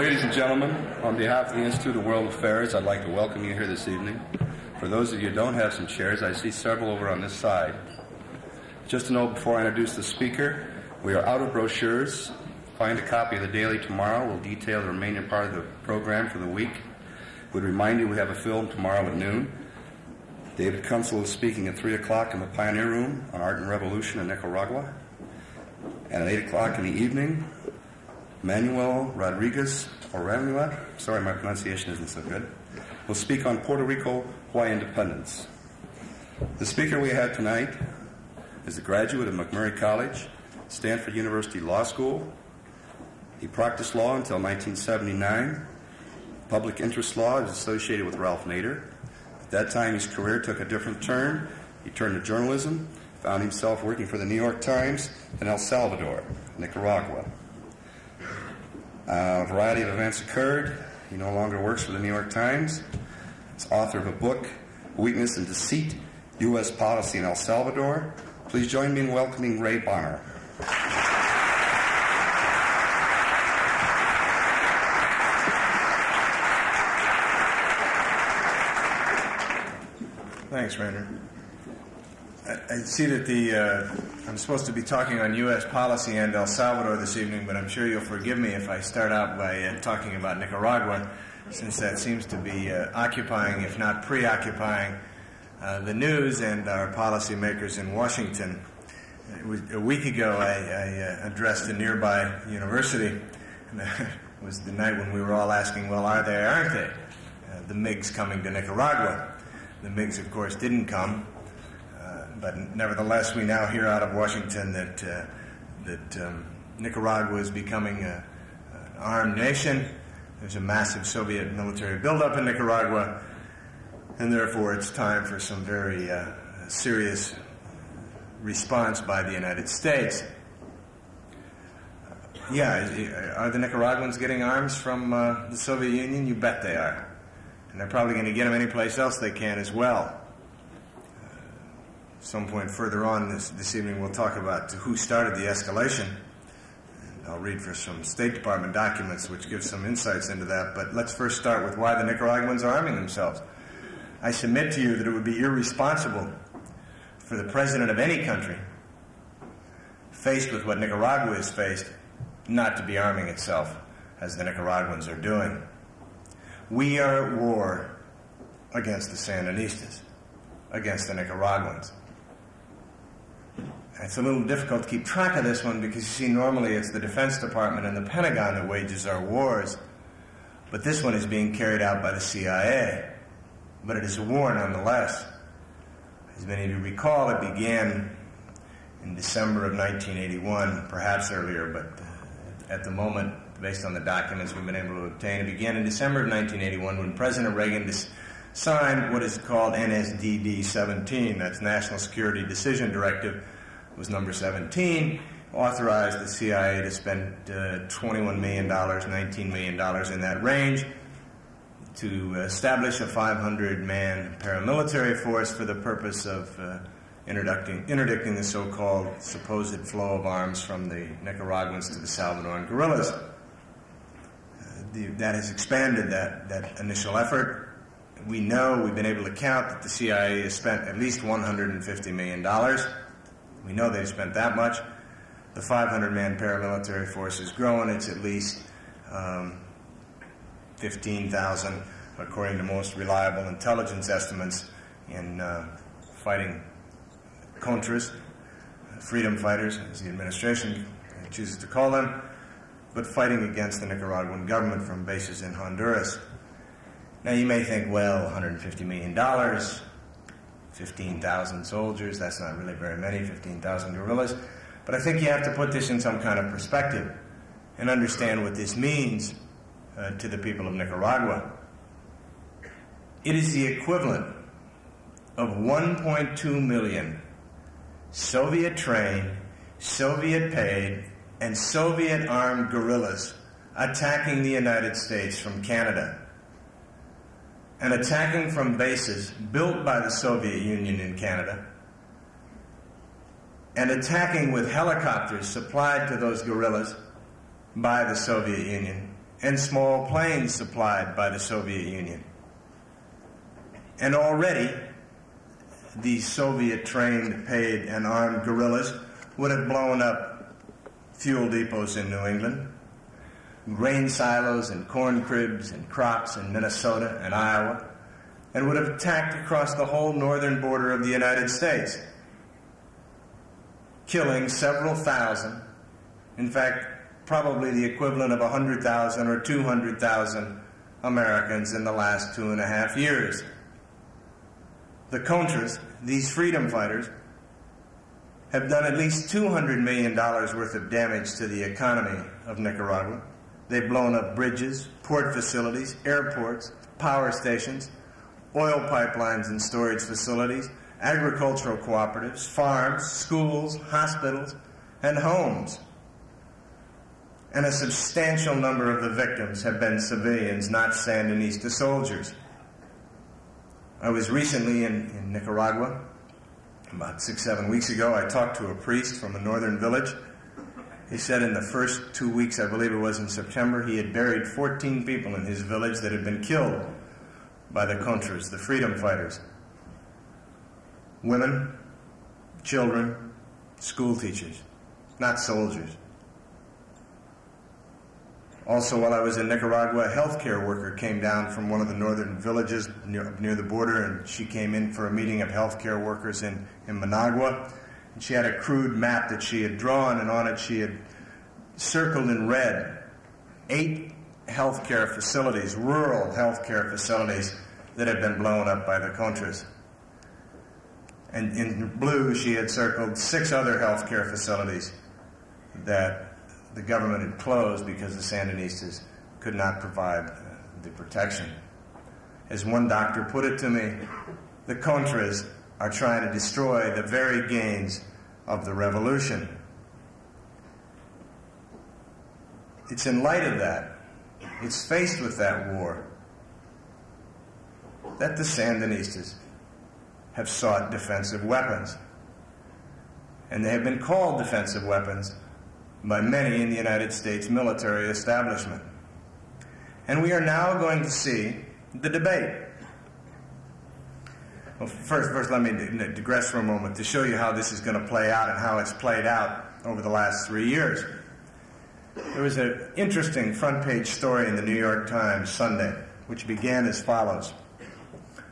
Ladies and gentlemen, on behalf of the Institute of World Affairs, I'd like to welcome you here this evening. For those of you who don't have some chairs, I see several over on this side. Just to note before I introduce the speaker, we are out of brochures. Find a copy of the Daily tomorrow. We'll detail the remaining part of the program for the week. Would remind you we have a film tomorrow at noon. David Kunzle is speaking at 3 o'clock in the Pioneer Room on Art and Revolution in Nicaragua. And at 8 o'clock in the evening, Manuel Rodriguez Oramua, sorry my pronunciation isn't so good, will speak on Puerto Rico Why Independence. The speaker we have tonight is a graduate of MacMurray College, Stanford University Law School. He practiced law until 1979. Public interest law is associated with Ralph Nader. At that time, his career took a different turn. He turned to journalism, found himself working for the New York Times in El Salvador, Nicaragua. Uh, a variety of events occurred. He no longer works for the New York Times. He's author of a book, Weakness and Deceit U.S. Policy in El Salvador. Please join me in welcoming Ray Bonner. Thanks, Rainer. I, see that the uh, I'm supposed to be talking on U.S. policy and El Salvador this evening, but I'm sure you'll forgive me if I start out by uh, talking about Nicaragua, since that seems to be uh, occupying, if not preoccupying, uh, the news and our policymakers in Washington. Was, a week ago, I, I uh, addressed a nearby university, and it was the night when we were all asking, "Well, are they? Aren't they?" Uh, the MIGs coming to Nicaragua. The MIGs, of course, didn't come but nevertheless, we now hear out of Washington that uh, that um, Nicaragua is becoming a, an armed nation. There's a massive Soviet military buildup in Nicaragua, and therefore it's time for some very uh, serious response by the United States. Yeah, are the Nicaraguans getting arms from uh, the Soviet Union? You bet they are. And they're probably going to get them anyplace else they can as well some point further on this, this evening, we'll talk about who started the escalation. And I'll read for some State Department documents which give some insights into that. But let's first start with why the Nicaraguans are arming themselves. I submit to you that it would be irresponsible for the president of any country, faced with what Nicaragua is faced, not to be arming itself as the Nicaraguans are doing. We are at war against the Sandinistas, against the Nicaraguans. It's a little difficult to keep track of this one because you see, normally it's the Defense Department and the Pentagon that wages our wars, but this one is being carried out by the CIA. But it is a war nonetheless. As many of you recall, it began in December of 1981, perhaps earlier, but uh, at the moment, based on the documents we've been able to obtain, it began in December of 1981 when President Reagan signed what is called NSDD 17, that's National Security Decision Directive was number 17, authorized the CIA to spend uh, $21 million, $19 million in that range to establish a 500 man paramilitary force for the purpose of uh, interdicting, interdicting the so called supposed flow of arms from the Nicaraguans to the Salvadoran guerrillas. The, that has expanded that, that initial effort. We know, we've been able to count that the CIA has spent at least $150 million we know they've spent that much. The 500 man paramilitary force is growing. It's at least um, 15,000, according to most reliable intelligence estimates, in uh, fighting Contras, freedom fighters, as the administration chooses to call them, but fighting against the Nicaraguan government from bases in Honduras. Now, you may think, well, $150 million, 15,000 soldiers. That's not really very many, 15,000 guerrillas. But I think you have to put this in some kind of perspective and understand what this means uh, to the people of Nicaragua. It is the equivalent of 1.2 million Soviet trained, Soviet paid, and Soviet armed guerrillas attacking the United States from Canada and attacking from bases built by the Soviet Union in Canada and attacking with helicopters supplied to those guerrillas by the Soviet Union and small planes supplied by the Soviet Union. And already, these Soviet trained, paid, and armed guerrillas would have blown up fuel depots in New England, grain silos and corn cribs and crops in Minnesota and Iowa, and would have attacked across the whole northern border of the United States, killing several thousand, in fact, probably the equivalent of 100,000 or 200,000 Americans in the last two and a half years. The Contras, these freedom fighters, have done at least $200 million worth of damage to the economy of Nicaragua. They've blown up bridges, port facilities, airports, power stations, oil pipelines and storage facilities, agricultural cooperatives, farms, schools, hospitals, and homes. And a substantial number of the victims have been civilians, not Sandinista soldiers. I was recently in, in Nicaragua. About six, seven weeks ago, I talked to a priest from a northern village. He said in the first two weeks, I believe it was in September, he had buried 14 people in his village that had been killed by the Contras, the freedom fighters. Women, children, school teachers, not soldiers. Also, while I was in Nicaragua, a healthcare worker came down from one of the northern villages near, near the border, and she came in for a meeting of healthcare workers in, in Managua. And she had a crude map that she had drawn, and on it she had circled in red eight healthcare facilities, rural healthcare facilities that had been blown up by the Contras. And in blue, she had circled six other healthcare facilities that the government had closed because the Sandinistas could not provide uh, the protection. As one doctor put it to me, the Contras are trying to destroy the very gains of the revolution. It's in light of that, it's faced with that war, that the Sandinistas have sought defensive weapons. And they have been called defensive weapons by many in the United States military establishment. And we are now going to see the debate. Well, first, first, let me digress for a moment to show you how this is going to play out and how it's played out over the last three years. There was an interesting front page story in the New York Times Sunday, which began as follows,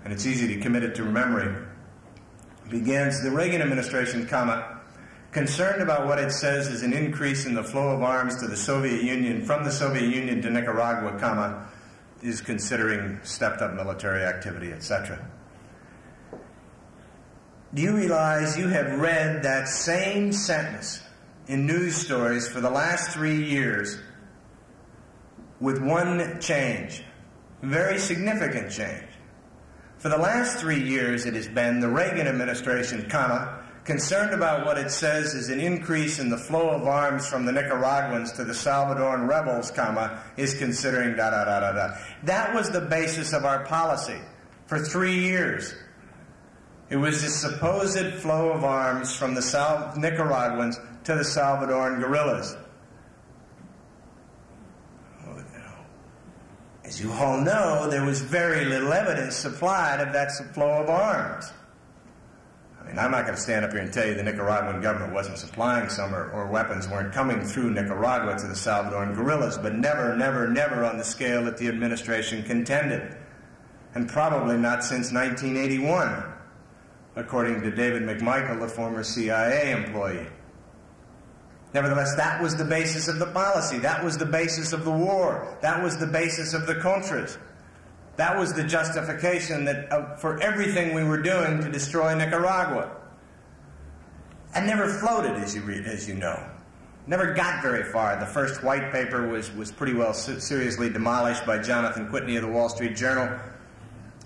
and it's easy to commit it to memory. It begins the Reagan administration, comma, concerned about what it says is an increase in the flow of arms to the Soviet Union from the Soviet Union to Nicaragua, comma, is considering stepped up military activity, etc. Do you realize you have read that same sentence in news stories for the last three years with one change, very significant change? For the last three years, it has been the Reagan administration, comma, concerned about what it says is an increase in the flow of arms from the Nicaraguans to the Salvadoran rebels, comma, is considering da da da da da. That was the basis of our policy for three years. It was the supposed flow of arms from the Sal- Nicaraguans to the Salvadoran guerrillas. Oh, As you all know, there was very little evidence supplied of that flow of arms. I mean, I'm not going to stand up here and tell you the Nicaraguan government wasn't supplying some or, or, weapons weren't coming through Nicaragua to the Salvadoran guerrillas, but never, never, never on the scale that the administration contended. And probably not since 1981 according to David McMichael, a former CIA employee. Nevertheless, that was the basis of the policy. That was the basis of the war. That was the basis of the Contras. That was the justification that, uh, for everything we were doing to destroy Nicaragua. And never floated, as you, read, as you know. Never got very far. The first white paper was, was pretty well seriously demolished by Jonathan Kwitny of the Wall Street Journal.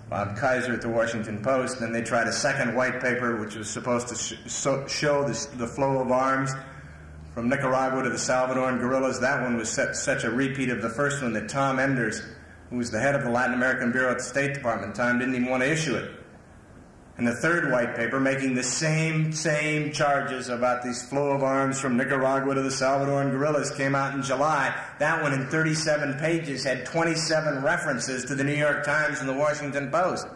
Bob Kaiser at the Washington Post. Then they tried a second white paper, which was supposed to sh- so show the, the, flow of arms from Nicaragua to the Salvadoran guerrillas. That one was set, such a repeat of the first one that Tom Enders, who was the head of the Latin American Bureau at the State Department at the time, didn't even want to issue it. And the third white paper making the same, same charges about these flow of arms from Nicaragua to the Salvadoran guerrillas came out in July. That one in 37 pages had 27 references to the New York Times and the Washington Post.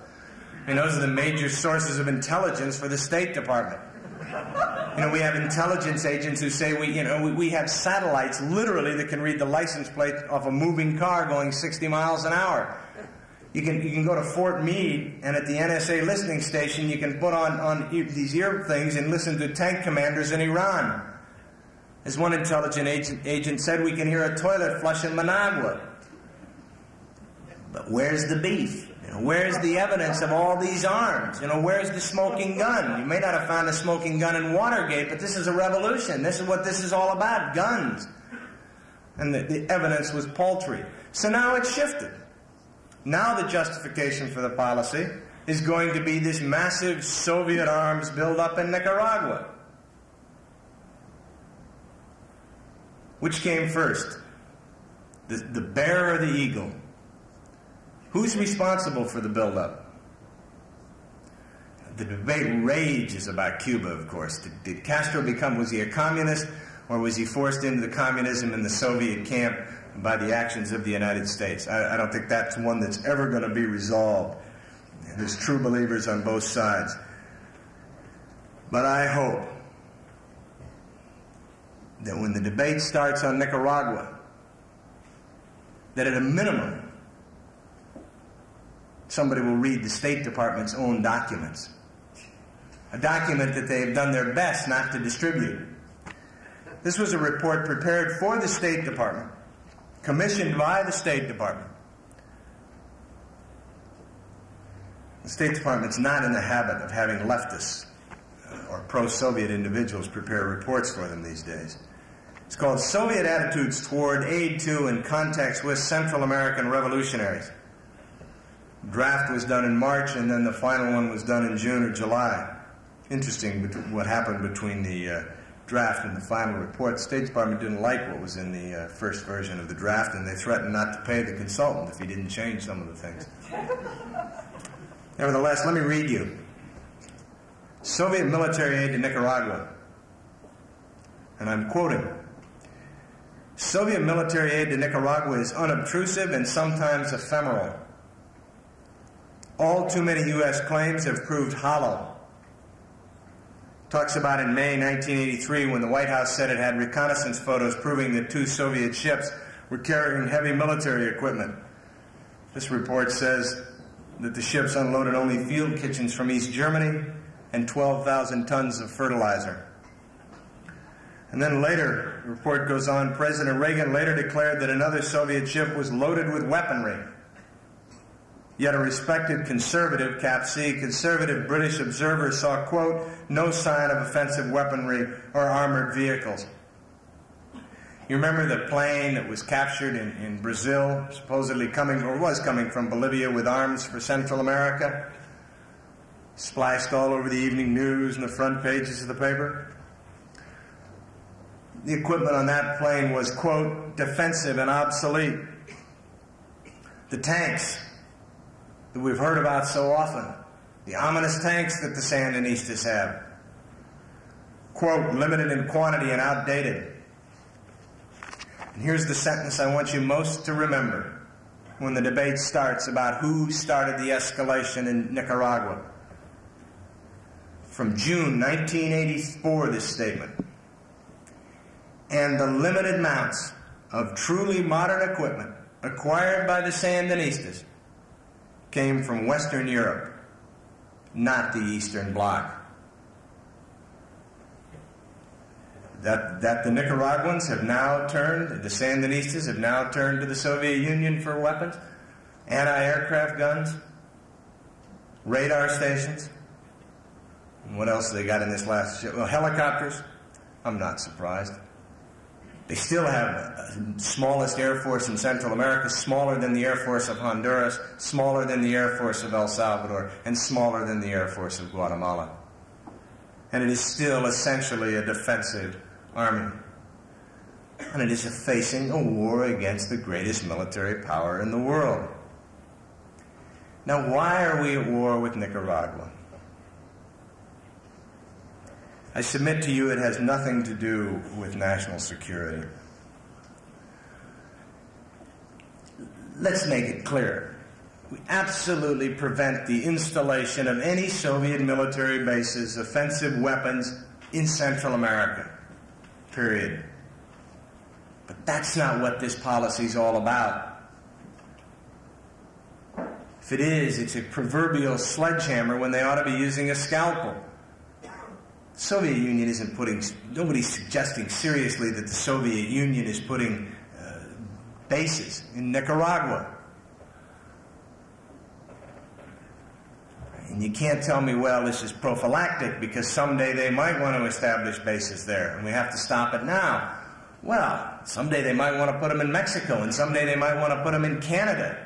Mean, those are the major sources of intelligence for the State Department. You know, we have intelligence agents who say we, you know, we, we have satellites literally that can read the license plate of a moving car going 60 miles an hour. You can, you can go to Fort Meade, and at the NSA listening station, you can put on, on these ear things and listen to tank commanders in Iran. As one intelligence agent, agent said, we can hear a toilet flush in Managua. But where's the beef? You know, where's the evidence of all these arms? You know, where's the smoking gun? You may not have found a smoking gun in Watergate, but this is a revolution. This is what this is all about guns. And the, the evidence was paltry. So now it's shifted. Now the justification for the policy is going to be this massive Soviet arms buildup in Nicaragua. Which came first? The, the bear or the eagle? Who's responsible for the buildup? The debate rages about Cuba, of course. Did, did, Castro become, was he a communist, or was he forced into the communism in the Soviet camp by the actions of the United States? I, I don't think that's one that's ever going to be resolved. There's true believers on both sides. But I hope that when the debate starts on Nicaragua, that at a minimum, somebody will read the State Department's own documents. A document that they have done their best not to distribute. This was a report prepared for the State Department, commissioned by the State Department. The State Department's not in the habit of having leftists or pro Soviet individuals prepare reports for them these days. It's called Soviet Attitudes Toward Aid to and Contacts with Central American Revolutionaries draft was done in March, and then the final one was done in June or July. Interesting what happened between the uh, draft and the final report. The State Department didn't like what was in the uh, first version of the draft, and they threatened not to pay the consultant if he didn't change some of the things. Nevertheless, let me read you Soviet military aid to Nicaragua. And I'm quoting Soviet military aid to Nicaragua is unobtrusive and sometimes ephemeral. All too many U.S. claims have proved hollow. Talks about in May 1983 when the White House said it had reconnaissance photos proving that two Soviet ships were carrying heavy military equipment. This report says that the ships unloaded only field kitchens from East Germany and 12,000 tons of fertilizer. And then later, the report goes on, President Reagan later declared that another Soviet ship was loaded with weaponry. Yet a respected conservative, Cap C, conservative British observer saw, quote, no sign of offensive weaponry or armored vehicles. You remember the plane that was captured in, in Brazil, supposedly coming, or was coming from Bolivia with arms for Central America? Splashed all over the evening news and the front pages of the paper. The equipment on that plane was, quote, defensive and obsolete. The tanks that we've heard about so often, the ominous tanks that the Sandinistas have. Quote, limited in quantity and outdated. And here's the sentence I want you most to remember when the debate starts about who started the escalation in Nicaragua. From June 1984, this statement. And the limited amounts of truly modern equipment acquired by the Sandinistas came from Western Europe, not the Eastern Bloc. That, that the Nicaraguans have now turned, the Sandinistas have now turned to the Soviet Union for weapons, anti aircraft guns, radar stations. And what else they got in this last ship? Well, helicopters. I'm not surprised. They still have the smallest air force in Central America, smaller than the Air Force of Honduras, smaller than the Air Force of El Salvador, and smaller than the Air Force of Guatemala. And it is still essentially a defensive army. And it is facing a war against the greatest military power in the world. Now, why are we at war with Nicaragua? I submit to you it has nothing to do with national security. Let's make it clear. We absolutely prevent the installation of any Soviet military bases, offensive weapons in Central America. Period. But that's not what this policy is all about. If it is, it's a proverbial sledgehammer when they ought to be using a scalpel. Soviet Union isn't putting, nobody's suggesting seriously that the Soviet Union is putting uh, bases in Nicaragua. And you can't tell me, well, this is prophylactic because someday they might want to establish bases there and we have to stop it now. Well, someday they might want to put them in Mexico and someday they might want to put them in Canada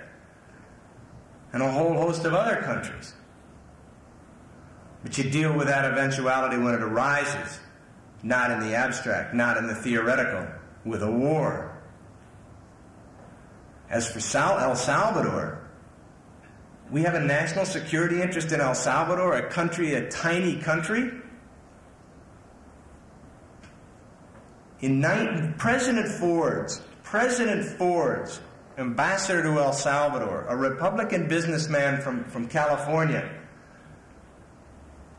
and a whole host of other countries. But you deal with that eventuality when it arises, not in the abstract, not in the theoretical, with a war. As for El Salvador, we have a national security interest in El Salvador, a country, a tiny country. In President Ford's, President Ford's ambassador to El Salvador, a Republican businessman from, from California,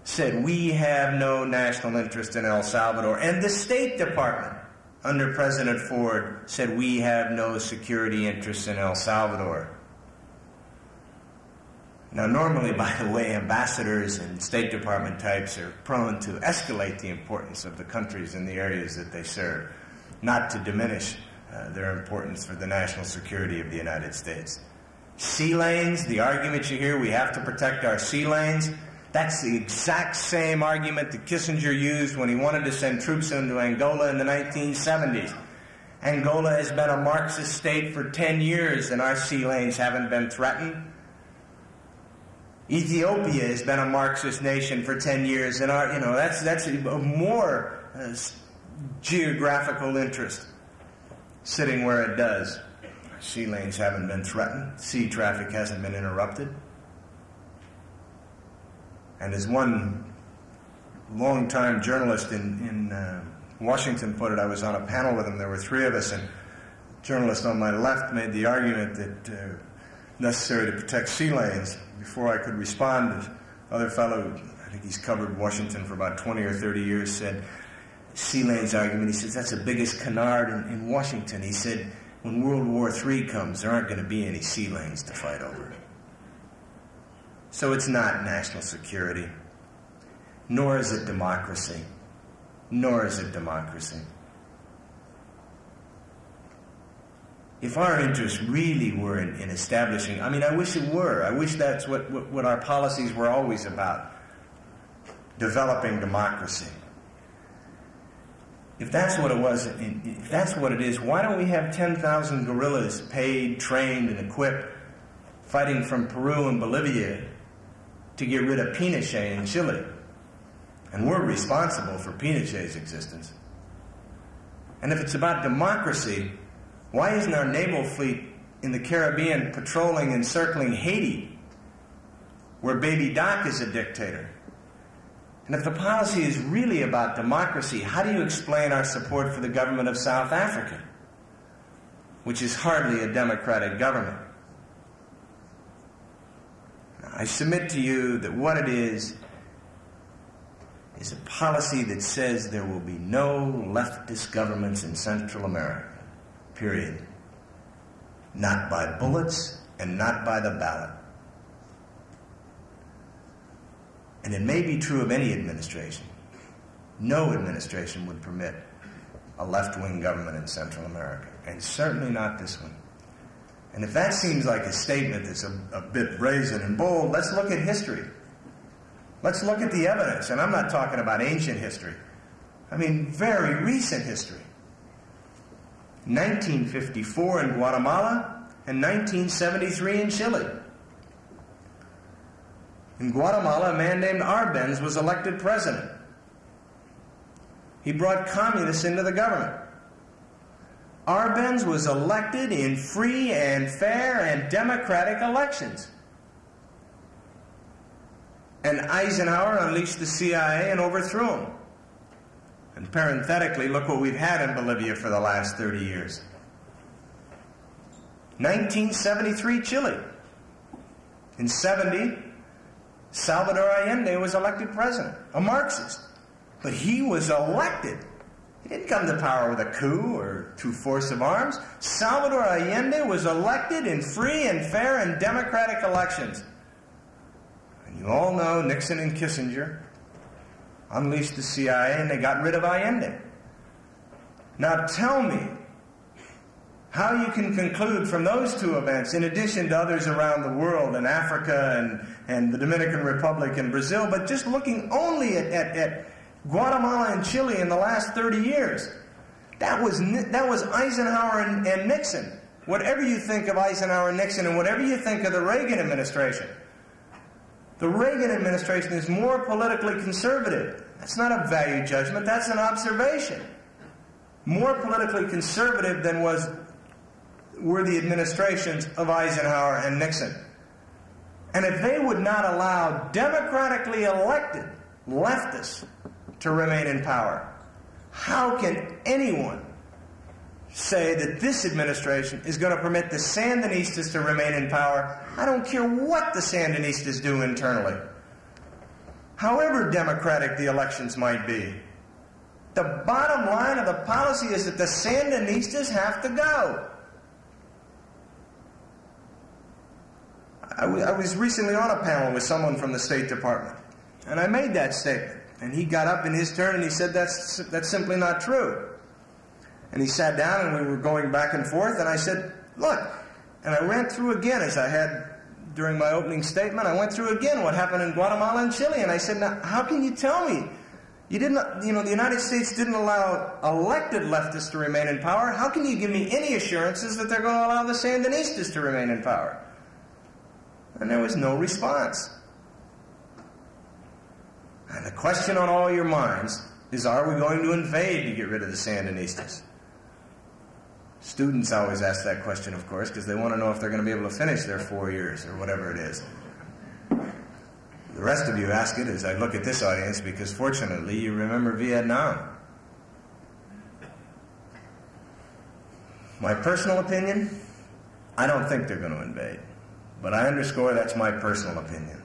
said, We have no national interest in El Salvador. And the State Department, under President Ford, said, We have no security interest in El Salvador. Now, normally, by the way, ambassadors and State Department types are prone to escalate the importance of the countries and the areas that they serve, not to diminish uh, their importance for the national security of the United States. Sea lanes, the argument you hear, we have to protect our sea lanes. That's the exact same argument that Kissinger used when he wanted to send troops into Angola in the 1970s. Angola has been a Marxist state for 10 years and our sea lanes haven't been threatened. Ethiopia has been a Marxist nation for 10 years and our, you know, that's, that's a more uh, geographical interest sitting where it does. Sea lanes haven't been threatened, sea traffic hasn't been interrupted. And as one longtime journalist in, in uh, Washington put it, I was on a panel with him, there were three of us, and a journalist on my left made the argument that uh, necessary to protect sea lanes. Before I could respond, the other fellow, I think he's covered Washington for about 20 or 30 years, said, Sea Lane's argument. He says that's the biggest canard in, in Washington. He said when World War III comes, there aren't going to be any sea lanes to fight over. So it's not national security, nor is it democracy, nor is it democracy. If our interest really were in, in establishing, I mean, I wish it were. I wish that's what, what, what our policies were always about developing democracy. If that's what it was, if that's what it is, why don't we have 10,000 guerrillas paid, trained, and equipped fighting from Peru and Bolivia to get rid of Pinochet in Chile? And we're responsible for Pinochet's existence. And if it's about democracy, why isn't our naval fleet in the Caribbean patrolling and circling Haiti, where Baby Doc is a dictator? And if the policy is really about democracy, how do you explain our support for the government of South Africa, which is hardly a democratic government? I submit to you that what it is is a policy that says there will be no leftist governments in Central America, period. Not by bullets and not by the ballot. and it may be true of any administration, no administration would permit a left wing government in Central America, and certainly not this one. And if that seems like a statement that's a, a, bit brazen and bold, let's look at history. Let's look at the evidence. And I'm not talking about ancient history, I mean very recent history. 1954 in Guatemala and 1973 in Chile. In Guatemala, a man named Arbenz was elected president. He brought communists into the government. Arbenz was elected in free and fair and democratic elections. And Eisenhower unleashed the CIA and overthrew him. And parenthetically, look what we've had in Bolivia for the last 30 years. 1973 Chile. In 70, Salvador Allende was elected president, a Marxist. But he was elected. He didn't come to power with a coup or through force of arms. Salvador Allende was elected in free and fair and democratic elections. And you all know Nixon and Kissinger unleashed the CIA and they got rid of Allende. Now tell me how you can conclude from those two events, in addition to others around the world, in Africa and, and the Dominican Republic and Brazil, but just looking only at, at, at Guatemala and Chile in the last 30 years. That was, that was Eisenhower and, and Nixon. Whatever you think of Eisenhower and Nixon, and whatever you think of the Reagan administration, the Reagan administration is more politically conservative. That's not a value judgment, that's an observation. More politically conservative than was were the administrations of Eisenhower and Nixon. And if they would not allow democratically elected leftists to remain in power, how can anyone say that this administration is going to permit the Sandinistas to remain in power? I don't care what the Sandinistas do internally. However democratic the elections might be. The bottom line of the policy is that the Sandinistas have to go. I, was recently on a panel with someone from the State Department, and I made that statement. And he got up in his turn and he said, that's, that's simply not true. And he sat down and we were going back and forth, and I said, Look, and I ran through again as I had during my opening statement. I went through again what happened in Guatemala and Chile, and I said, Now, how can you tell me? You didn't, you know, the United States didn't allow elected leftists to remain in power. How can you give me any assurances that they're going to allow the Sandinistas to remain in power? And there was no response. And the question on all your minds is are we going to invade to get rid of the Sandinistas? Students always ask that question, of course, because they want to know if they're going to be able to finish their four years or whatever it is. The rest of you ask it as I look at this audience because fortunately you remember Vietnam. My personal opinion, I don't think they're going to invade. But I underscore that's my personal opinion.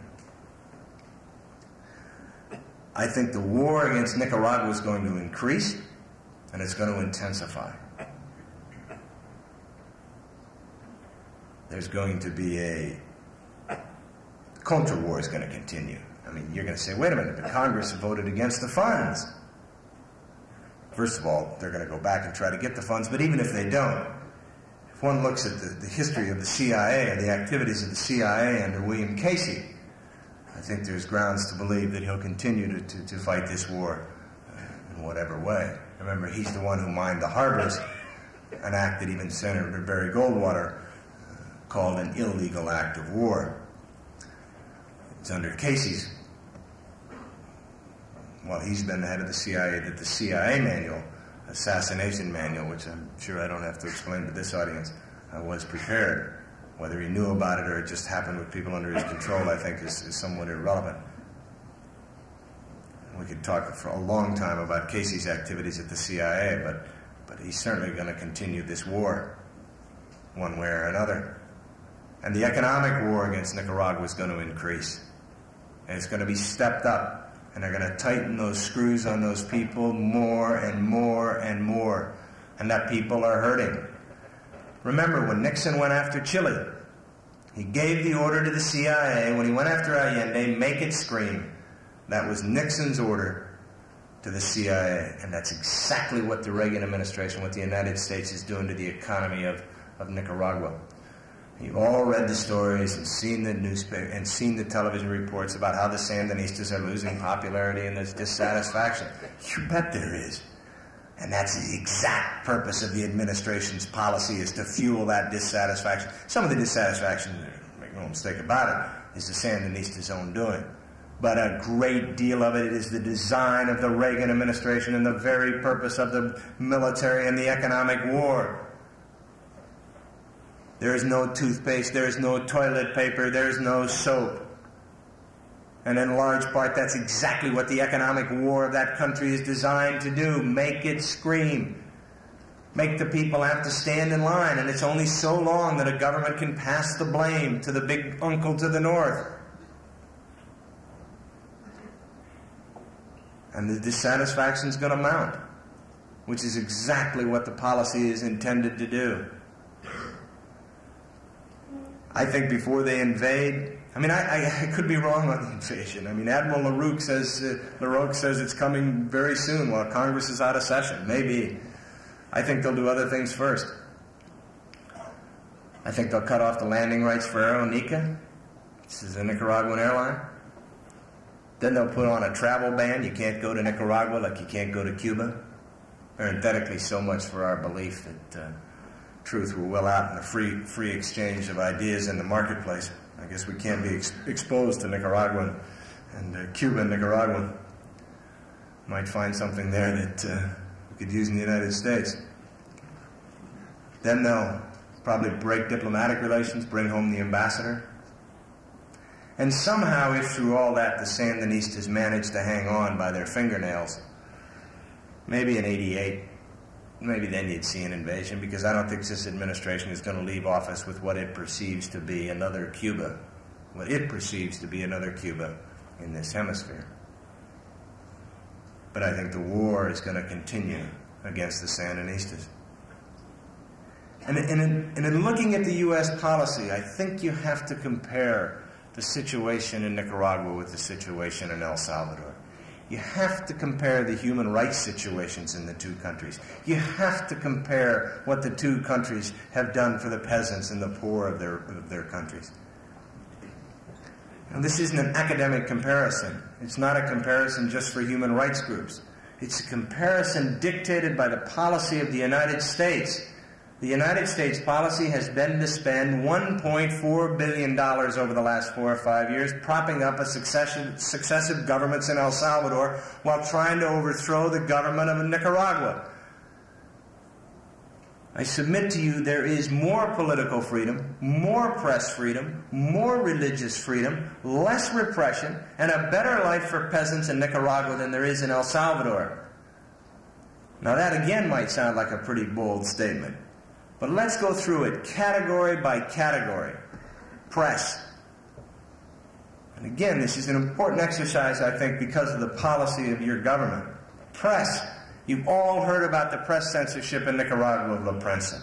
I think the war against Nicaragua is going to increase and it's going to intensify. There's going to be a Contra war is going to continue. I mean, you're going to say, wait a minute, the Congress voted against the funds. First of all, they're going to go back and try to get the funds, but even if they don't, if one looks at the, the history of the CIA and the activities of the CIA under William Casey, I think there's grounds to believe that he'll continue to, to, to fight this war in whatever way. Remember, he's the one who mined the harbors, an act that even Senator Barry Goldwater called an illegal act of war. It's under Casey's. Well, he's been the head of the CIA, that the CIA manual assassination manual, which I'm sure I don't have to explain to this audience, uh, was prepared. Whether he knew about it or it just happened with people under his control, I think is, is somewhat irrelevant. We could talk for a long time about Casey's activities at the CIA, but, but he's certainly going to continue this war, one way or another. And the economic war against Nicaragua is going to increase. And it's going to be stepped up and they're going to tighten those screws on those people more and more and more. And that people are hurting. Remember when Nixon went after Chile, he gave the order to the CIA when he went after Allende, make it scream. That was Nixon's order to the CIA. And that's exactly what the Reagan administration, what the United States is doing to the economy of, of Nicaragua. You've all read the stories and seen the newspaper and seen the television reports about how the Sandinistas are losing popularity and there's dissatisfaction. You bet there is. And that's the exact purpose of the administration's policy is to fuel that dissatisfaction. Some of the dissatisfaction, make no mistake about it, is the Sandinistas' own doing. But a great deal of it is the design of the Reagan administration and the very purpose of the military and the economic war. There is no toothpaste, there is no toilet paper, there is no soap. And in large part, that's exactly what the economic war of that country is designed to do make it scream. Make the people have to stand in line, and it's only so long that a government can pass the blame to the big uncle to the north. And the dissatisfaction is going to mount, which is exactly what the policy is intended to do. I think before they invade, I mean, I, I, I, could be wrong on the invasion. I mean, Admiral La Rocque says, uh, says it's coming very soon while Congress is out of session. Maybe. I think they'll do other things first. I think they'll cut off the landing rights for Aeronica. This is a Nicaraguan airline. Then they'll put on a travel ban. You can't go to Nicaragua like you can't go to Cuba. Parenthetically, so much for our belief that uh, truth will well out in the free, free exchange of ideas in the marketplace. I guess we can't be ex- exposed to Nicaraguan and uh, Cuba and Nicaragua. Might find something there that uh, we could use in the United States. Then they'll probably break diplomatic relations, bring home the ambassador. And somehow, if through all that the Sandinistas managed to hang on by their fingernails, maybe in 88, maybe then you'd see an invasion because I don't think this administration is going to leave office with what it perceives to be another Cuba, what it perceives to be another Cuba in this hemisphere. But I think the war is going to continue against the Sandinistas. And in, and in looking at the U.S. policy, I think you have to compare the situation in Nicaragua with the situation in El Salvador. You have to compare the human rights situations in the two countries. You have to compare what the two countries have done for the peasants and the poor of their, of their countries. Now, this isn't an academic comparison. It's not a comparison just for human rights groups. It's a comparison dictated by the policy of the United States the United States policy has been to spend $1.4 billion over the last four or five years propping up a succession, successive governments in El Salvador while trying to overthrow the government of Nicaragua. I submit to you there is more political freedom, more press freedom, more religious freedom, less repression, and a better life for peasants in Nicaragua than there is in El Salvador. Now, that again might sound like a pretty bold statement. But let's go through it category by category. Press. And again, this is an important exercise, I think, because of the policy of your government. Press. You've all heard about the press censorship in Nicaragua of La Prensa.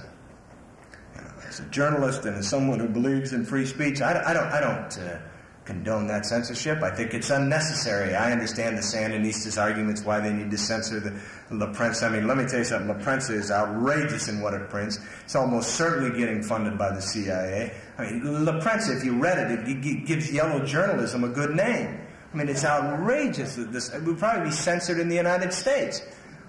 As a journalist and as someone who believes in free speech, I, I don't, I don't uh, condone that censorship. I think it's unnecessary. I understand the Sandinistas' arguments why they need to censor the La Prensa. I mean, let me tell you something. La Prensa is outrageous in what it prints. It's almost certainly getting funded by the CIA. I mean, La Prensa, if you read it, it gives yellow journalism a good name. I mean, it's outrageous. This it would probably be censored in the United States.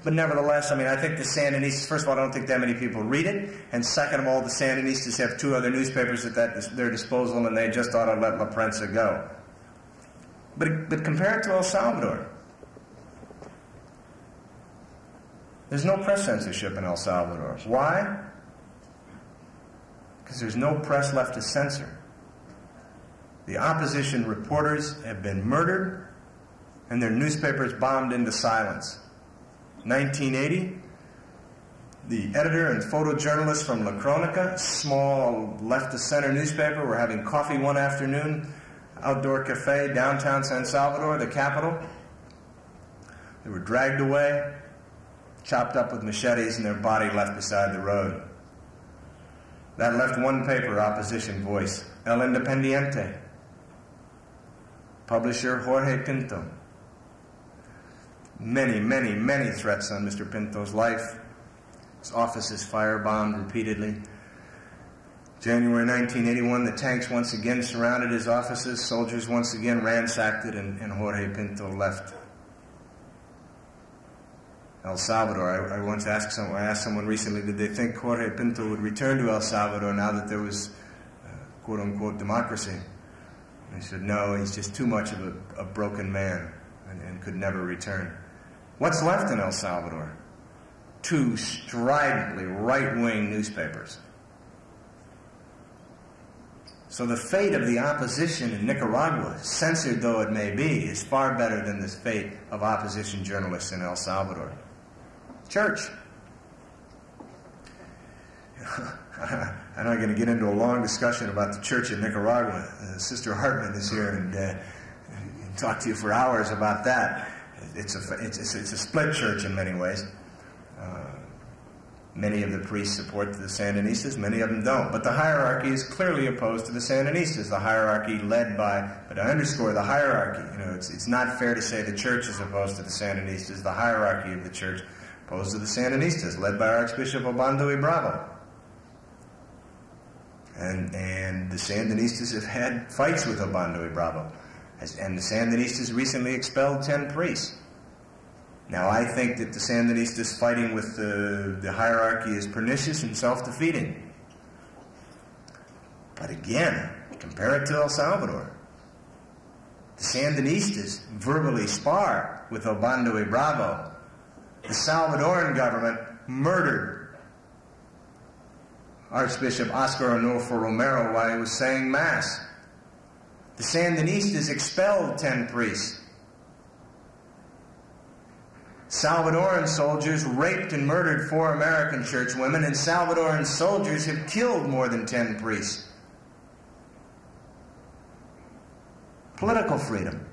But nevertheless, I mean, I think the Sandinistas, first of all, I don't think that many people read it. And second of all, the Sandinistas have two other newspapers at that, their disposal, and they just ought to let La Prensa go. But, but compare it to El Salvador. There's no press censorship in El Salvador. Why? Because there's no press left to censor. The opposition reporters have been murdered and their newspapers bombed into silence. 1980, the editor and photojournalist from La Cronica, small left to center newspaper, were having coffee one afternoon, outdoor cafe downtown San Salvador, the capital. They were dragged away, chopped up with machetes, and their body left beside the road. That left one paper, opposition voice, El Independiente. Publisher Jorge Pinto many, many, many threats on Mr. Pinto's life. His office is firebombed repeatedly. January 1981, the tanks once again surrounded his offices. Soldiers once again ransacked it, and, and Jorge Pinto left El Salvador. I, I once asked someone, I asked someone recently, did they think Jorge Pinto would return to El Salvador now that there was uh, quote unquote democracy? And said, no, he's just too much of a, a broken man and, and could never return. What's left in El Salvador? Two stridently right wing newspapers. So the fate of the opposition in Nicaragua, censored though it may be, is far better than the fate of opposition journalists in El Salvador. Church. I'm not going to get into a long discussion about the church in Nicaragua. Uh, Sister Hartman is here and uh, talk to you for hours about that. It's a, it's, it's a split church in many ways. Uh, many of the priests support the Sandinistas, many of them don't. But the hierarchy is clearly opposed to the Sandinistas. The hierarchy led by, but I underscore the hierarchy. You know, it's, it's not fair to say the church is opposed to the Sandinistas. The hierarchy of the church opposed to the Sandinistas, led by Archbishop Obando y Bravo. And, and the Sandinistas have had fights with Obando y Bravo. And the Sandinistas recently expelled 10 priests. Now, I think that the Sandinistas fighting with the, the hierarchy is pernicious and self defeating. But again, compare it to El Salvador. The Sandinistas verbally spar with Obando y Bravo. The Salvadoran government murdered Archbishop Oscar Arnulfo Romero while he was saying Mass. The Sandinistas expelled 10 priests. Salvadoran soldiers raped and murdered four American churchwomen, and Salvadoran soldiers have killed more than 10 priests. Political freedom.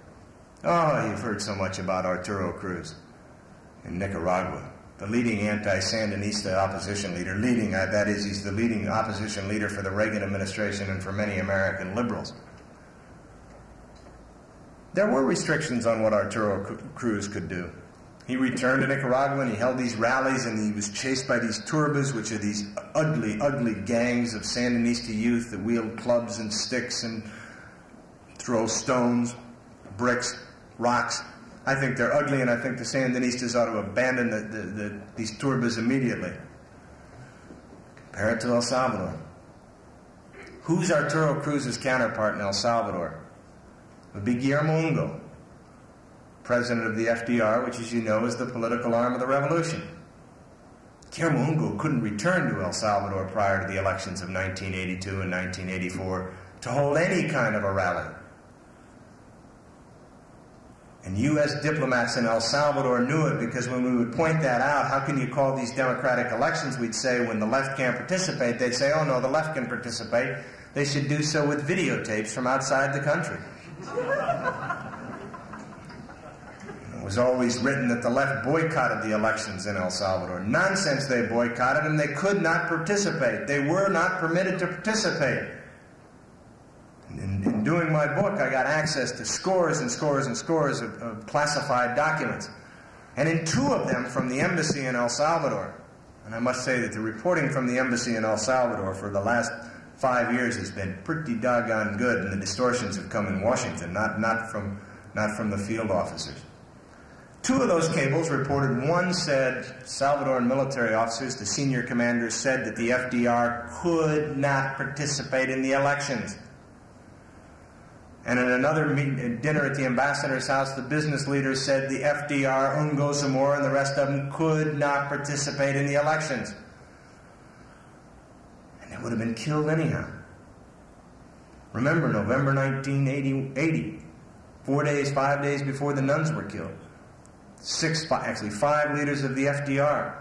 Oh, you've heard so much about Arturo Cruz in Nicaragua, the leading anti Sandinista opposition leader. Leading, uh, that is, he's the leading opposition leader for the Reagan administration and for many American liberals. There were restrictions on what Arturo Cruz could do. He returned to Nicaragua and he held these rallies and he was chased by these turbas, which are these ugly, ugly gangs of Sandinista youth that wield clubs and sticks and throw stones, bricks, rocks. I think they're ugly and I think the Sandinistas ought to abandon the, the, the, these turbas immediately. Compare it to El Salvador. Who's Arturo Cruz's counterpart in El Salvador? would be Guillermo Ungo, president of the FDR, which, as you know, is the political arm of the revolution. Ungo couldn't return to El Salvador prior to the elections of 1982 and 1984 to hold any kind of a rally. And U.S. diplomats in El Salvador knew it because when we would point that out, how can you call these democratic elections? We'd say when the left can't participate, they'd say, oh no, the left can participate. They should do so with videotapes from outside the country. Was always written that the left boycotted the elections in El Salvador. Nonsense, they boycotted them. They could not participate. They were not permitted to participate. In, in doing my book, I got access to scores and scores and scores of, of classified documents. And in two of them from the embassy in El Salvador, and I must say that the reporting from the embassy in El Salvador for the last five years has been pretty doggone good, and the distortions have come in Washington, not, not, from, not from the field officers. Two of those cables reported one said Salvadoran military officers, the senior commanders, said that the FDR could not participate in the elections. And in another dinner at the ambassador's house, the business leaders said the FDR, Ungo Zamora, and the rest of them could not participate in the elections And they would have been killed anyhow. Remember November 1980, four days, five days before the nuns were killed. Six, actually five leaders of the FDR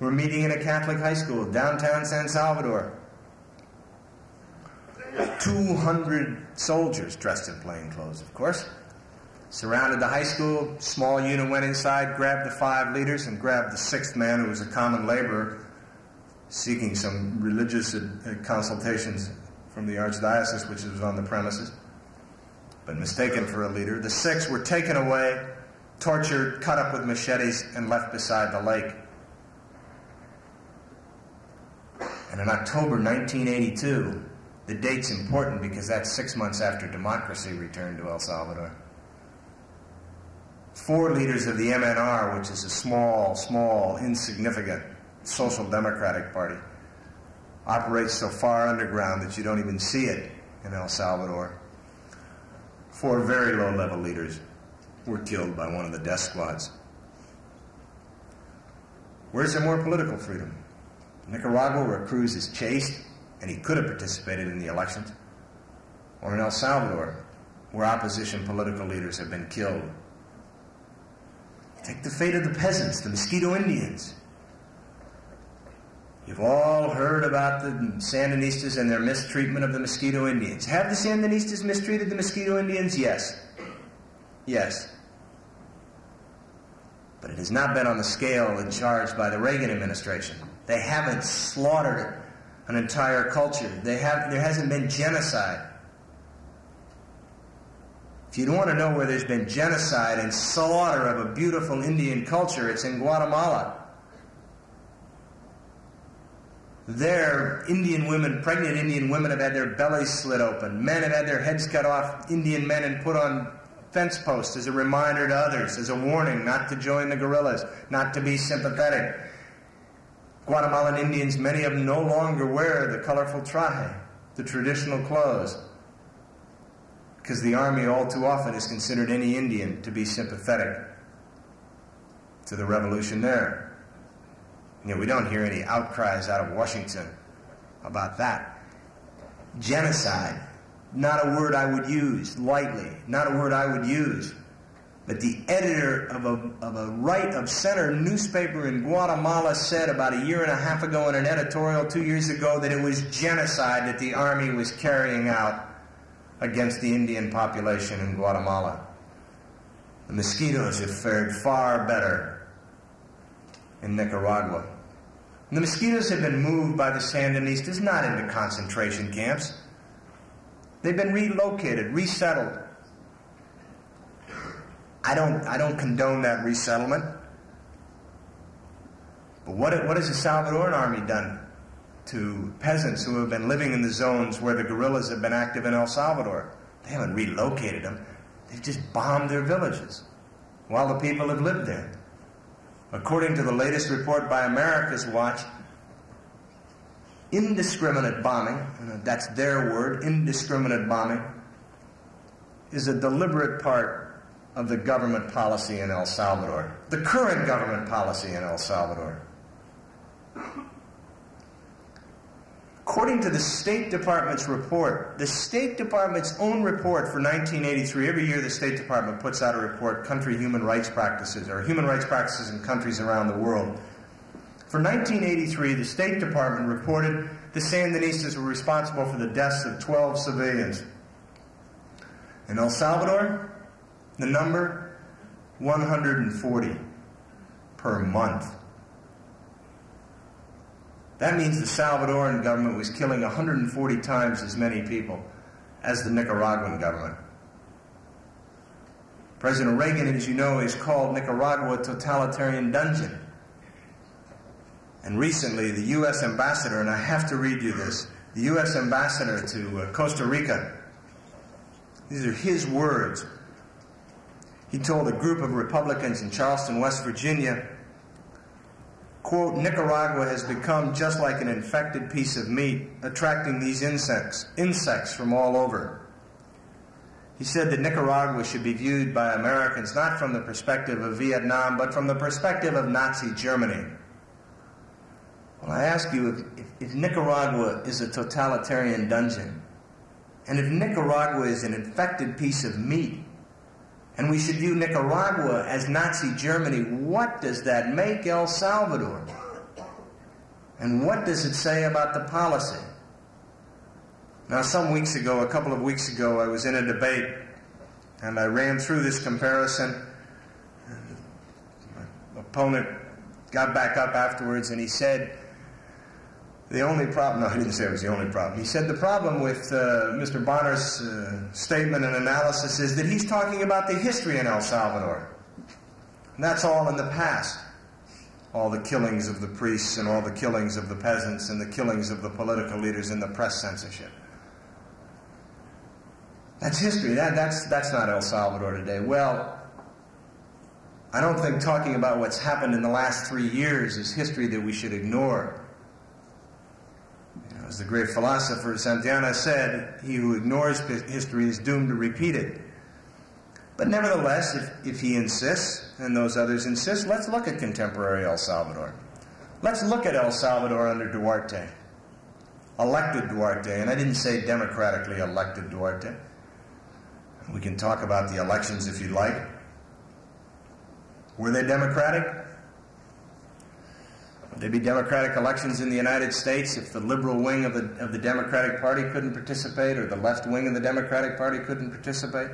were meeting in a Catholic high school downtown San Salvador. 200 soldiers dressed in plain clothes, of course, surrounded the high school. Small unit went inside, grabbed the five leaders, and grabbed the sixth man, who was a common laborer, seeking some religious uh, consultations from the archdiocese, which was on the premises, but mistaken for a leader. The six were taken away, tortured, cut up with machetes, and left beside the lake. And in October 1982, the date's important because that's six months after democracy returned to El Salvador. Four leaders of the MNR, which is a small, small, insignificant Social Democratic Party operates so far underground that you don't even see it in El Salvador. Four very low level leaders were killed by one of the death squads. Where's there more political freedom? Nicaragua, where Cruz is chased and he could have participated in the elections. or in El Salvador, where opposition political leaders have been killed. Take the fate of the peasants, the Mosquito Indians. You've all heard about the Sandinistas and their mistreatment of the Mosquito Indians. Have the Sandinistas mistreated the Mosquito Indians? Yes. Yes. But it has not been on the scale and charged by the Reagan administration. They haven't slaughtered an entire culture. They have, there hasn't been genocide. If you want to know where there's been genocide and slaughter of a beautiful Indian culture, it's in Guatemala. There, Indian women, pregnant Indian women, have had their bellies slit open. Men have had their heads cut off, Indian men, and put on fence posts as a reminder to others, as a warning not to join the guerrillas, not to be sympathetic. Guatemalan Indians, many of them no longer wear the colorful traje, the traditional clothes, because the army all too often has considered any Indian to be sympathetic to the revolution there. You know, we don't hear any outcries out of Washington about that. Genocide, not a word I would use lightly, not a word I would use. But the editor of a, of a right of center newspaper in Guatemala said about a year and a half ago in an editorial two years ago that it was genocide that the army was carrying out against the Indian population in Guatemala. The mosquitoes have fared far better in Nicaragua. And the mosquitoes have been moved by the Sandinistas not into concentration camps. They've been relocated, resettled. I don't, I don't condone that resettlement. But what, what has the Salvadoran army done to peasants who have been living in the zones where the guerrillas have been active in El Salvador? They haven't relocated them. They've just bombed their villages while the people have lived there. According to the latest report by Americas Watch, indiscriminate bombing, uh, that's their word, indiscriminate bombing, is a deliberate part of the government policy in El Salvador, the current government policy in El Salvador. According to the State Department's report, the State Department's own report for 1983, every year the State Department puts out a report, Country Human Rights Practices, or Human Rights Practices in Countries Around the World. For 1983, the State Department reported the Sandinistas were responsible for the deaths of 12 civilians. In El Salvador, the number 140 per month. That means the Salvadoran government was killing 140 times as many people as the Nicaraguan government. President Reagan, as you know, has called Nicaragua a totalitarian dungeon. And recently, the U.S. ambassador, and I have to read you this, the U.S. ambassador to uh, Costa Rica, these are his words. He told a group of Republicans in Charleston, West Virginia, quote, Nicaragua has become just like an infected piece of meat, attracting these insects, insects from all over. He said that Nicaragua should be viewed by Americans not from the perspective of Vietnam, but from the perspective of Nazi Germany. Well, I ask you if, if, if Nicaragua is a totalitarian dungeon, and if Nicaragua is an infected piece of meat, and we should view Nicaragua as Nazi Germany, what does that make El Salvador? And what does it say about the policy? Now, some weeks ago, a couple of weeks ago, I was in a debate and I ran through this comparison. And my opponent got back up afterwards and he said, the only problem, no, he didn't say it was the only problem. He said the problem with uh, Mr. Bonner's uh, statement and analysis is that he's talking about the history in El Salvador. And that's all in the past. All the killings of the priests and all the killings of the peasants and the killings of the political leaders and the press censorship. That's history. That, that's, that's not El Salvador today. Well, I don't think talking about what's happened in the last three years is history that we should ignore. As the great philosopher Santayana said, he who ignores history is doomed to repeat it. But nevertheless, if, if he insists, and those others insist, let's look at contemporary El Salvador. Let's look at El Salvador under Duarte. elected Duarte, and I didn't say democratically elected Duarte. We can talk about the elections if you'd like. Were they democratic? Would there be democratic elections in the United States if the liberal wing of the, of the Democratic Party couldn't participate or the left wing of the Democratic Party couldn't participate?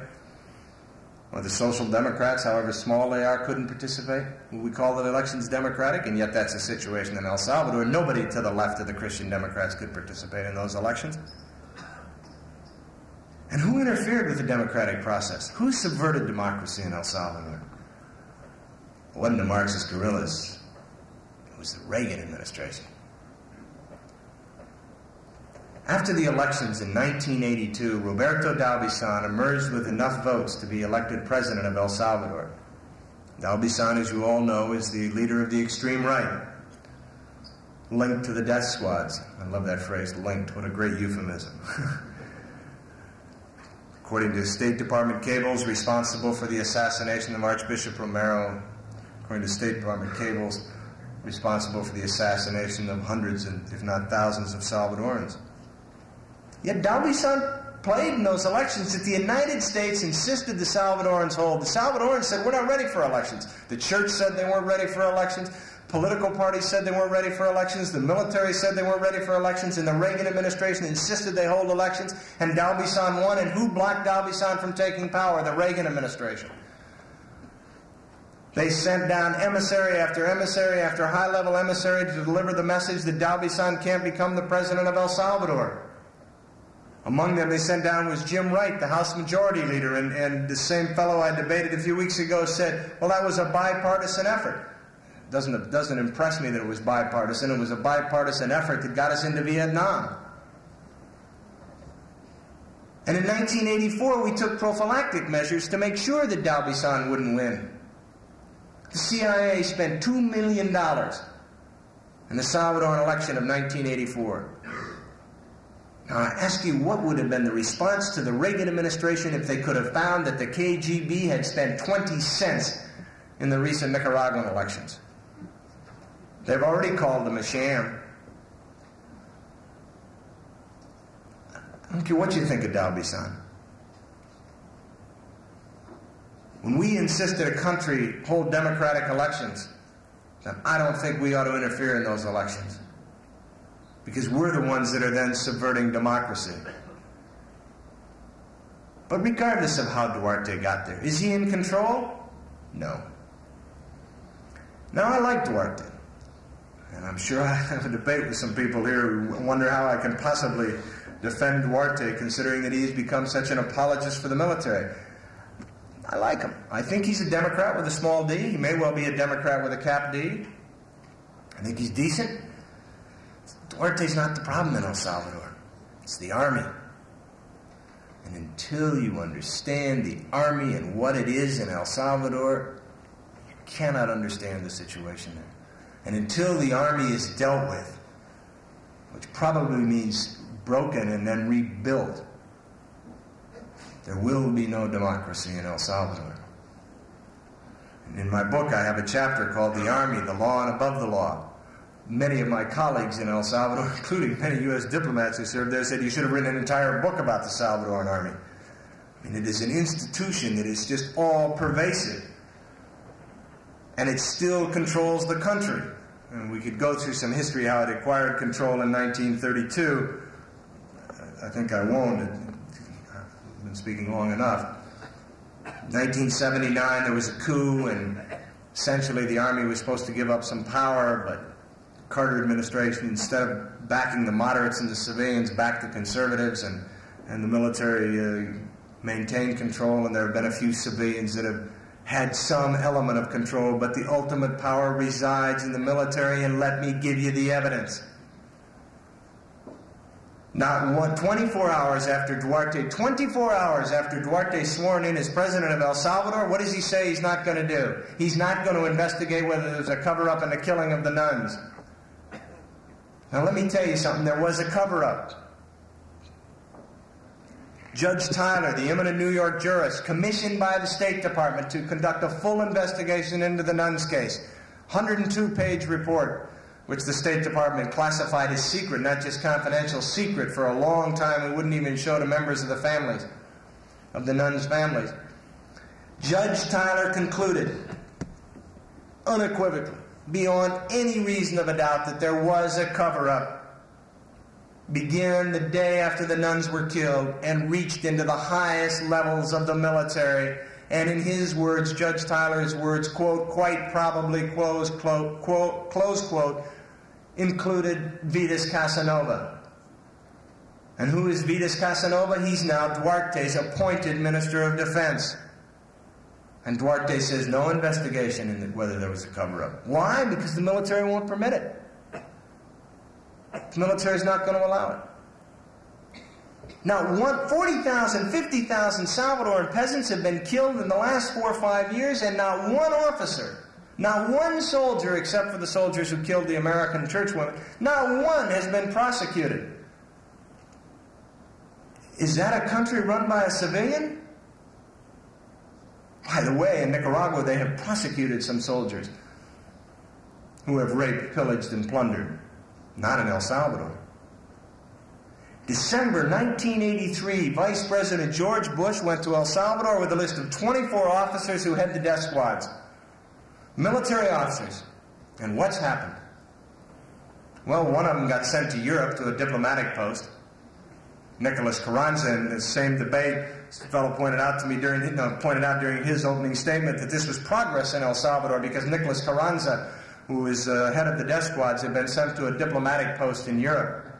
Or the Social Democrats, however small they are, couldn't participate? Would we call the elections democratic? And yet that's the situation in El Salvador. Nobody to the left of the Christian Democrats could participate in those elections. And who interfered with the democratic process? Who subverted democracy in El Salvador? It wasn't the Marxist guerrillas. Was the Reagan administration. After the elections in 1982, Roberto D'Aubuisson emerged with enough votes to be elected president of El Salvador. D'Aubuisson, as you all know, is the leader of the extreme right, linked to the death squads. I love that phrase, linked. What a great euphemism. According to State Department cables responsible for the assassination of Archbishop Romero, according to State Department cables, responsible for the assassination of hundreds, and if not thousands, of Salvadorans. Yet D'Aubuisson played in those elections that the United States insisted the Salvadorans hold. The Salvadorans said, We're not ready for elections. The church said they weren't ready for elections. Political parties said they weren't ready for elections. The military said they weren't ready for elections. And the Reagan administration insisted they hold elections. And D'Aubuisson won. And who blocked D'Aubuisson from taking power? The Reagan administration. They sent down emissary after emissary after high level emissary to deliver the message that D'Aubuisson can't become the president of El Salvador. Among them, they sent down was Jim Wright, the House Majority Leader, and, and the same fellow I debated a few weeks ago said, well, that was a bipartisan effort. It doesn't, doesn't impress me that it was bipartisan. It was a bipartisan effort that got us into Vietnam. And in 1984, we took prophylactic measures to make sure that D'Aubuisson wouldn't win. The CIA spent $2 million in the Salvadoran election of 1984. Now, I ask you, what would have been the response to the Reagan administration if they could have found that the KGB had spent 20 cents in the recent Nicaraguan elections? They've already called them a sham. I don't care what you think of D'Aubuisson. When we insist that a country hold democratic elections, then I don't think we ought to interfere in those elections because we're the ones that are then subverting democracy. But regardless of how Duarte got there, is he in control? No. Now, I like Duarte. And I'm sure I have a debate with some people here who wonder how I can possibly defend Duarte considering that he has become such an apologist for the military. I like him. I think he's a Democrat with a small d. He may well be a Democrat with a cap D. I think he's decent. Duarte's not the problem in El Salvador, it's the army. And until you understand the army and what it is in El Salvador, you cannot understand the situation there. And until the army is dealt with, which probably means broken and then rebuilt, there will be no democracy in El Salvador. And in my book, I have a chapter called The Army, the Law and Above the Law many of my colleagues in El Salvador, including many U.S. diplomats who served there, said you should have written an entire book about the Salvadoran army. I mean, it is an institution that is just all pervasive. And it still controls the country. And we could go through some history how it acquired control in 1932. I think I won't. I've been speaking long enough. 1979, there was a coup, and essentially the army was supposed to give up some power, but Carter administration, instead of backing the moderates and the civilians, backed the conservatives, and, and the military uh, maintained control, and there have been a few civilians that have had some element of control, but the ultimate power resides in the military, and let me give you the evidence. Not one, 24 hours after Duarte, 24 hours after Duarte sworn in as president of El Salvador, what does he say he's not going to do? He's not going to investigate whether there's a cover up in the killing of the nuns. Now, let me tell you something. There was a cover up. Judge Tyler, the eminent New York jurist, commissioned by the State Department to conduct a full investigation into the nuns case. 102 page report. Which the State Department classified as secret, not just confidential, secret for a long time and wouldn't even show to members of the families, of the nuns' families. Judge Tyler concluded unequivocally, beyond any reason of a doubt, that there was a cover up. Began the day after the nuns were killed and reached into the highest levels of the military. And in his words, Judge Tyler's words, quote, quite probably, close quote, quote, close quote, included Vides Casanova. And who is Vides Casanova? He's now Duarte's appointed Minister of Defense. And Duarte says no investigation into whether there was a cover up. Why? Because the military won't permit it. The military is not going to allow it. Now, 40,000, 50,000 Salvadoran peasants have been killed in the last four or five years, and not one officer, not one soldier, except for the soldiers who killed the American churchwomen, not one has been prosecuted. Is that a country run by a civilian? By the way, in Nicaragua, they have prosecuted some soldiers who have raped, pillaged, and plundered. Not in El Salvador. December 1983, Vice President George Bush went to El Salvador with a list of 24 officers who head the death squads. Military officers. And what's happened? Well, one of them got sent to Europe to a diplomatic post. Nicholas Carranza, in the same debate, the fellow pointed out to me during you know, pointed out during his opening statement that this was progress in El Salvador because Nicholas Carranza, who is uh, head of the death squads, had been sent to a diplomatic post in Europe.